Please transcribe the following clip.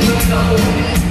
no, no.